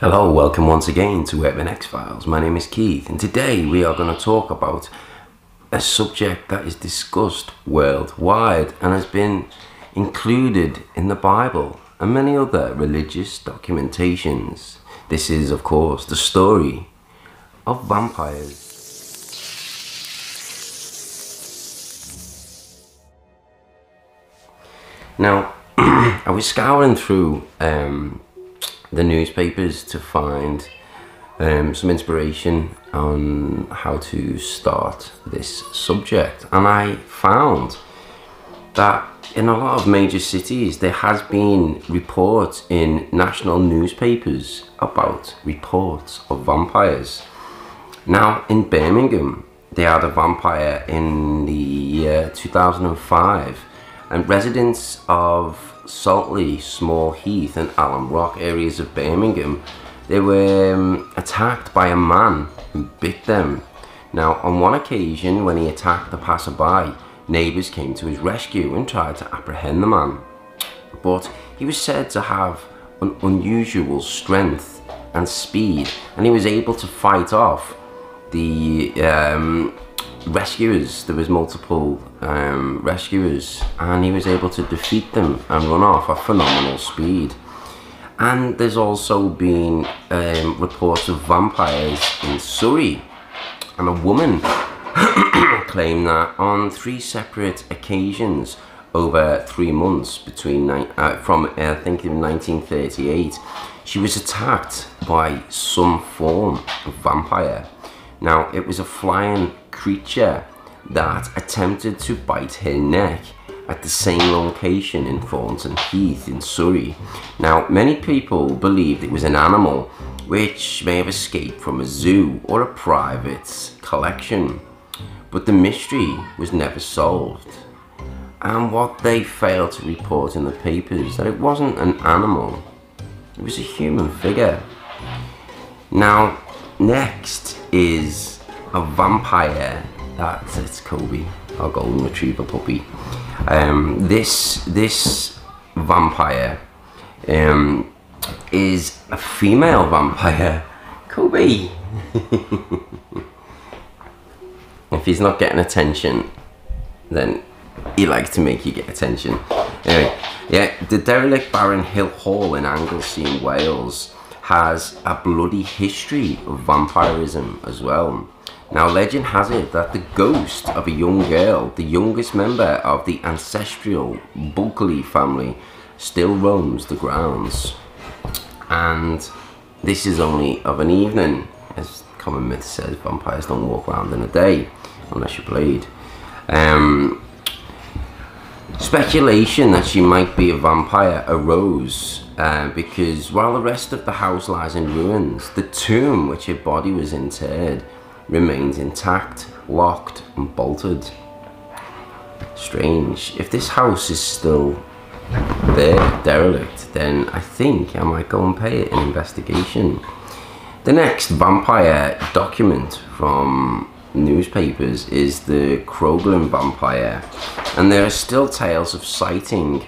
Hello, welcome once again to Urban X Files. My name is Keith, and today we are going to talk about a subject that is discussed worldwide and has been included in the Bible and many other religious documentations. This is, of course, the story of vampires. Now, I was scouring through um, the newspapers to find um, some inspiration on how to start this subject, and I found that in a lot of major cities there has been reports in national newspapers about reports of vampires. Now, in Birmingham, they had a vampire in the year 2005 and residents of Saltley, Small Heath and Alum Rock areas of Birmingham, they were um, attacked by a man who bit them. Now, on one occasion when he attacked the passerby, neighbours came to his rescue and tried to apprehend the man. But he was said to have an unusual strength and speed and he was able to fight off the um, rescuers. There was multiple um, rescuers, and he was able to defeat them and run off at phenomenal speed. And there's also been um, reports of vampires in Surrey, and a woman claimed that on three separate occasions over three months between uh, from uh, I think in 1938 she was attacked by some form of vampire now it was a flying creature that attempted to bite her neck at the same location in Thornton Heath in Surrey. Now, many people believed it was an animal which may have escaped from a zoo or a private collection, but the mystery was never solved. And what they failed to report in the papers that it wasn't an animal, it was a human figure. Now, next is a vampire. That's it's Kobe, our golden retriever puppy. Um, this this vampire um, is a female vampire. Kobe. if he's not getting attention, then he likes to make you get attention. Anyway, yeah, the derelict Baron Hill Hall in Anglesey Wales has a bloody history of vampirism as well. Now legend has it that the ghost of a young girl, the youngest member of the ancestral Bulkeley family, still roams the grounds. And this is only of an evening, as common myth says, vampires don't walk around in a day, unless you're played. Um, speculation that she might be a vampire arose uh, because while the rest of the house lies in ruins, the tomb which her body was interred remains intact, locked and bolted. Strange. If this house is still there, derelict, then I think I might go and pay it an investigation. The next vampire document from newspapers is the Croglin vampire, and there are still tales of sighting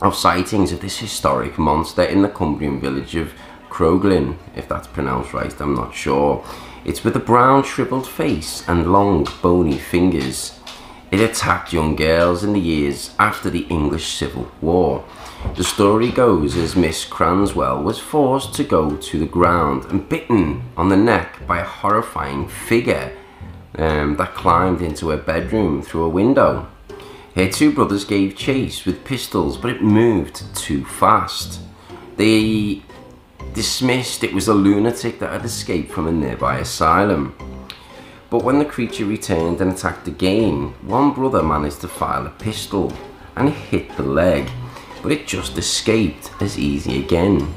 of sightings of this historic monster in the Cumbrian village of Croglin, if that's pronounced right, I'm not sure. It's with a brown shriveled face and long bony fingers. It attacked young girls in the years after the English Civil War. The story goes as Miss Cranswell was forced to go to the ground and bitten on the neck by a horrifying figure um, that climbed into her bedroom through a window. Her two brothers gave chase with pistols, but it moved too fast. They dismissed it was a lunatic that had escaped from a nearby asylum. But when the creature returned and attacked again, one brother managed to fire a pistol and hit the leg, but it just escaped as easy again.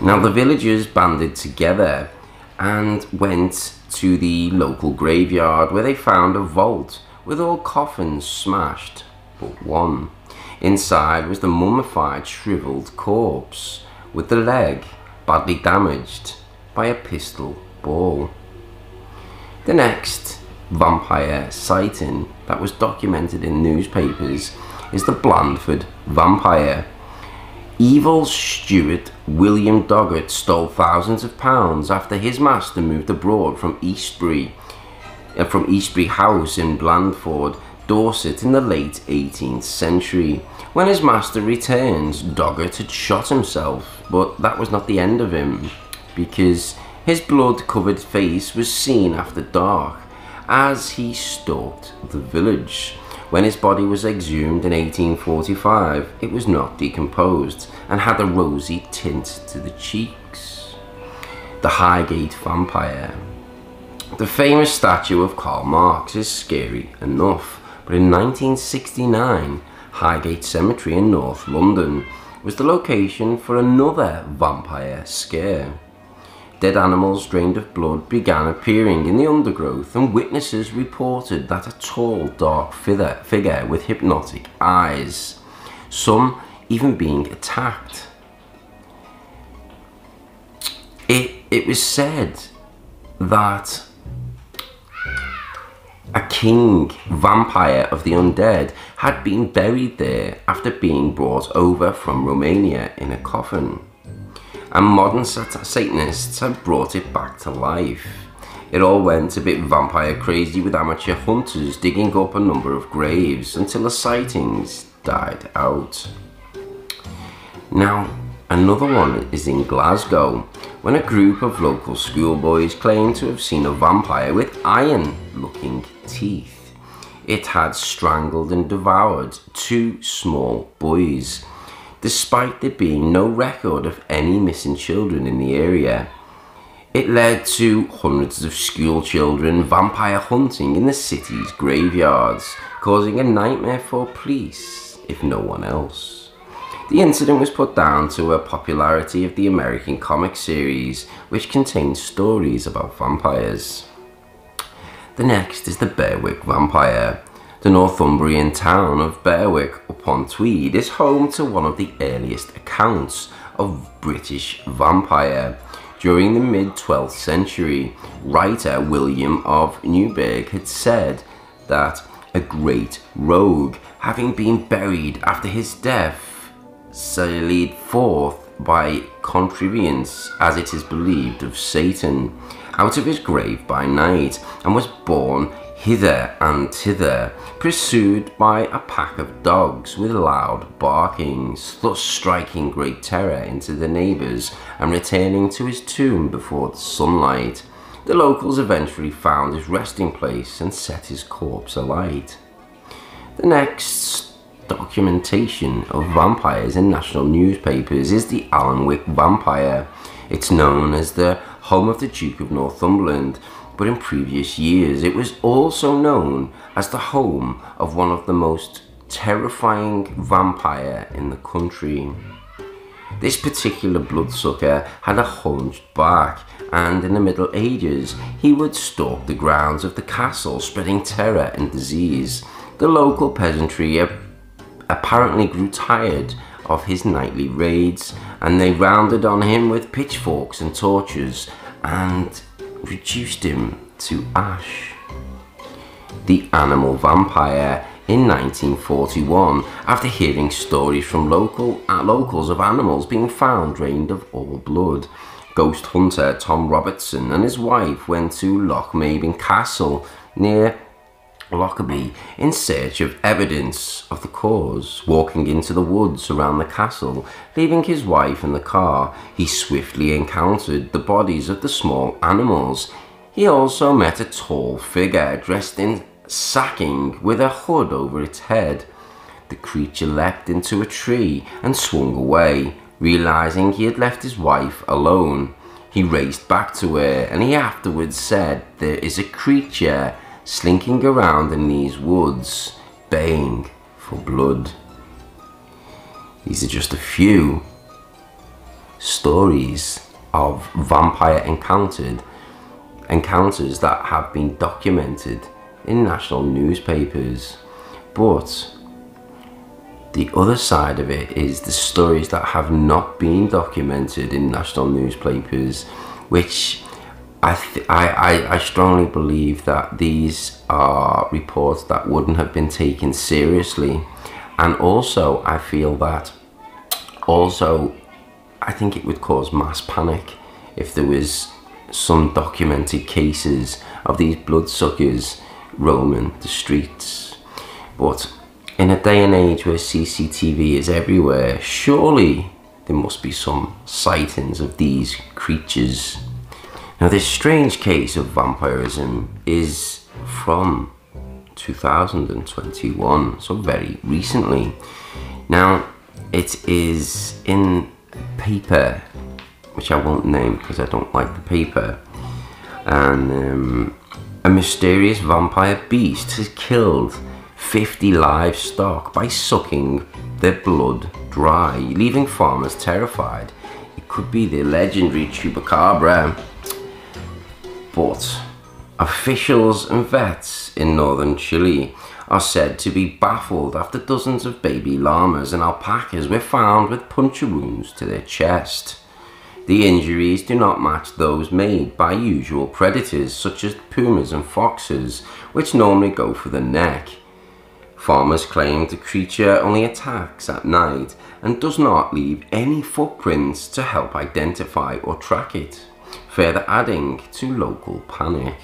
Now the villagers banded together and went to the local graveyard where they found a vault with all coffins smashed but one. Inside was the mummified, shriveled corpse, with the leg badly damaged by a pistol ball. The next vampire sighting that was documented in newspapers is the Blandford vampire. Evil steward William Doggett stole thousands of pounds after his master moved abroad from Eastbury, Uh, from Eastbury House in Blandford, Dorset in the late 18th century. When his master returned, Doggett had shot himself, but that was not the end of him, because his blood-covered face was seen after dark as he stalked the village. When his body was exhumed in 1845, it was not decomposed and had a rosy tint to the cheeks. The Highgate Vampire. The famous statue of Karl Marx is scary enough, but in 1969, Highgate Cemetery in North London was the location for another vampire scare. Dead animals drained of blood began appearing in the undergrowth and witnesses reported that a tall, dark figure with hypnotic eyes, some even being attacked. It, it was said that a king vampire of the undead had been buried there after being brought over from Romania in a coffin and modern Satanists have brought it back to life. It all went a bit vampire crazy with amateur hunters digging up a number of graves until the sightings died out. Now, another one is in Glasgow, when a group of local schoolboys claimed to have seen a vampire with iron-looking teeth. It had strangled and devoured two small boys despite there being no record of any missing children in the area. It led to hundreds of school children vampire hunting in the city's graveyards, causing a nightmare for police, if no one else. The incident was put down to a popularity of the American comic series, which contains stories about vampires. The next is the Berwick Vampire, the Northumbrian town of Berwick upon Tweed is home to one of the earliest accounts of British vampire. During the mid-12th century, writer William of Newburgh had said that a great rogue, having been buried after his death, sallied forth by contrivance, as it is believed, of Satan, out of his grave by night, and was born hither and thither, pursued by a pack of dogs with loud barkings, thus striking great terror into the neighbours and returning to his tomb before the sunlight. The locals eventually found his resting place and set his corpse alight. The next documentation of vampires in national newspapers is the Alnwick Vampire. It's known as the home of the Duke of Northumberland but in previous years it was also known as the home of one of the most terrifying vampire in the country. This particular bloodsucker had a hunched back and in the Middle Ages he would stalk the grounds of the castle spreading terror and disease. The local peasantry apparently grew tired of his nightly raids and they rounded on him with pitchforks and torches and reduced him to ash. The Animal Vampire in 1941 after hearing stories from local uh, locals of animals being found drained of all blood. Ghost hunter Tom Robertson and his wife went to Lochmaben Castle near Lockerbie in search of evidence of the cause. Walking into the woods around the castle, leaving his wife in the car, he swiftly encountered the bodies of the small animals. He also met a tall figure dressed in sacking with a hood over its head. The creature leapt into a tree and swung away, realizing he had left his wife alone. He raced back to her and he afterwards said, There is a creature slinking around in these woods, baying for blood. These are just a few stories of vampire encountered encounters that have been documented in national newspapers. But the other side of it is the stories that have not been documented in national newspapers, which I, I, I, strongly believe that these are reports that wouldn't have been taken seriously. And also, I feel that Also, I think it would cause mass panic if there was some documented cases of these bloodsuckers roaming the streets. But in a day and age where CCTV is everywhere, surely there must be some sightings of these creatures. Now, this strange case of vampirism is from 2021, so very recently. Now, it is in paper, which I won't name because I don't like the paper, and um, a mysterious vampire beast has killed 50 livestock by sucking their blood dry, leaving farmers terrified. It could be the legendary Chupacabra but officials and vets in northern Chile are said to be baffled after dozens of baby llamas and alpacas were found with puncture wounds to their chest. The injuries do not match those made by usual predators such as pumas and foxes, which normally go for the neck. Farmers claim the creature only attacks at night and does not leave any footprints to help identify or track it further adding to local panic.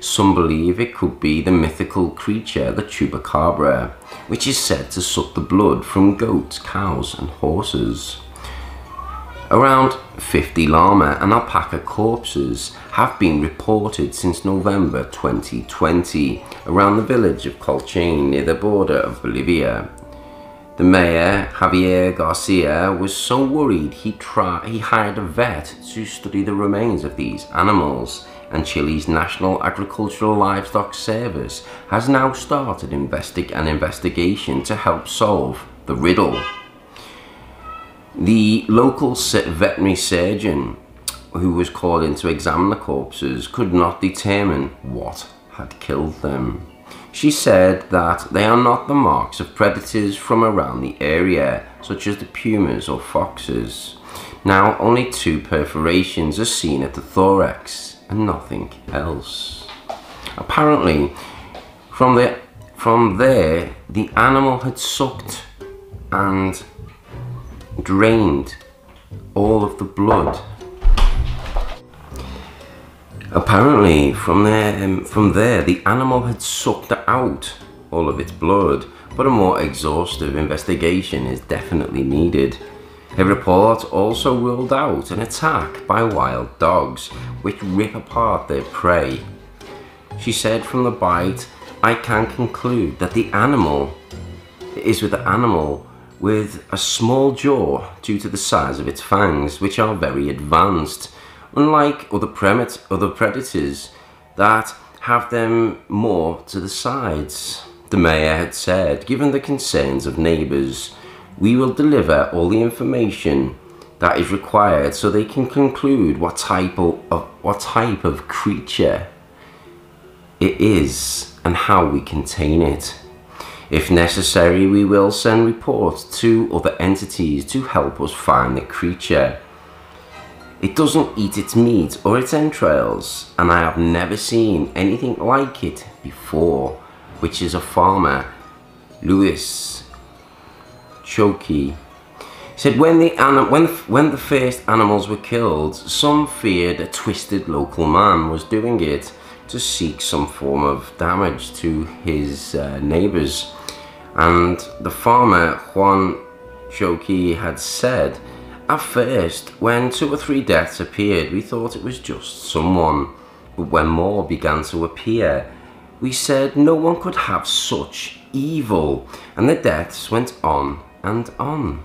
Some believe it could be the mythical creature, the chupacabra, which is said to suck the blood from goats, cows and horses. Around 50 llama and alpaca corpses have been reported since November 2020 around the village of Colchane near the border of Bolivia the mayor, Javier Garcia, was so worried he, tried, he hired a vet to study the remains of these animals and Chile's National Agricultural Livestock Service has now started an investigation to help solve the riddle. The local veterinary surgeon who was called in to examine the corpses could not determine what had killed them. She said that they are not the marks of predators from around the area, such as the pumas or foxes. Now, only two perforations are seen at the thorax and nothing else. Apparently, from, the, from there, the animal had sucked and drained all of the blood Apparently, from there, um, from there, the animal had sucked out all of its blood, but a more exhaustive investigation is definitely needed. A report also ruled out an attack by wild dogs, which rip apart their prey. She said from the bite, I can conclude that the animal is with the animal with a small jaw due to the size of its fangs, which are very advanced unlike other, other predators that have them more to the sides. The mayor had said, given the concerns of neighbours, we will deliver all the information that is required so they can conclude what type of, of what type of creature it is and how we contain it. If necessary, we will send reports to other entities to help us find the creature. It doesn't eat its meat or its entrails, and I have never seen anything like it before, which is a farmer, Luis Choki. Said when the when when the first animals were killed, some feared a twisted local man was doing it to seek some form of damage to his uh, neighbors, and the farmer Juan Choki had said at first, when two or three deaths appeared, we thought it was just someone. But when more began to appear, we said no one could have such evil, and the deaths went on and on.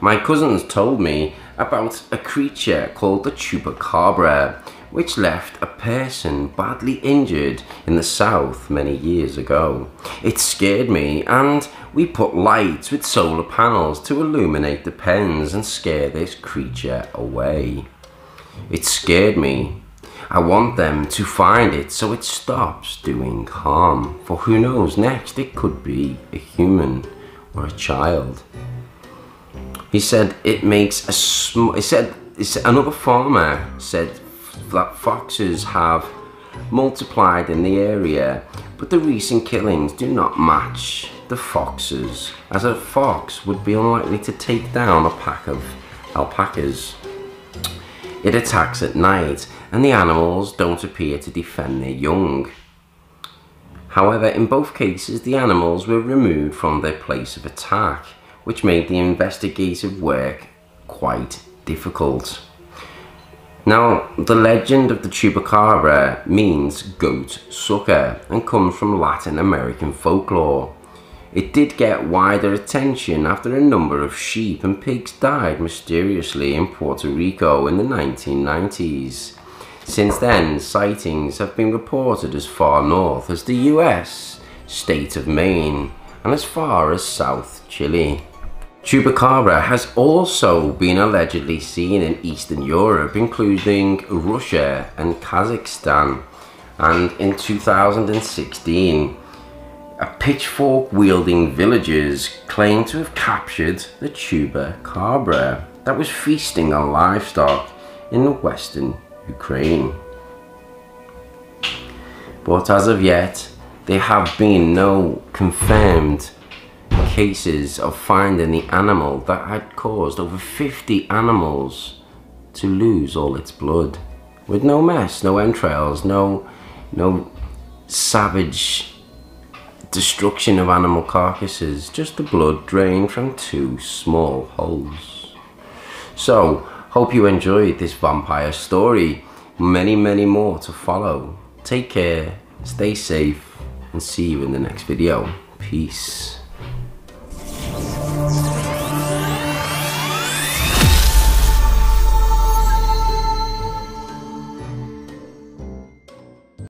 My cousins told me about a creature called the chupacabra, which left a person badly injured in the south many years ago. It scared me and we put lights with solar panels to illuminate the pens and scare this creature away. It scared me. I want them to find it so it stops doing harm, for who knows next it could be a human or a child. He said it makes a sm- he said another farmer said that foxes have multiplied in the area, but the recent killings do not match the foxes, as a fox would be unlikely to take down a pack of alpacas. It attacks at night, and the animals don't appear to defend their young. However, in both cases, the animals were removed from their place of attack, which made the investigative work quite difficult. Now, the legend of the chupacabra means goat sucker and comes from Latin American folklore. It did get wider attention after a number of sheep and pigs died mysteriously in Puerto Rico in the 1990s. Since then, sightings have been reported as far north as the US, state of Maine, and as far as South Chile. Chupacabra has also been allegedly seen in Eastern Europe, including Russia and Kazakhstan. And in 2016, a pitchfork wielding villagers claimed to have captured the chupacabra that was feasting on livestock in western Ukraine. But as of yet, there have been no confirmed cases of finding the animal that had caused over 50 animals to lose all its blood with no mess, no entrails, no no savage destruction of animal carcasses, just the blood drained from two small holes. So, hope you enjoyed this vampire story. Many, many more to follow. Take care, stay safe, and see you in the next video. Peace.